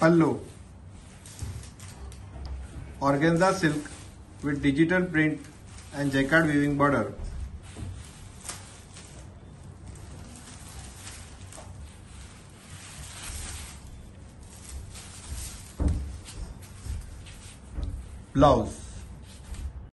pallu organza silk with digital print and jacquard weaving border blouse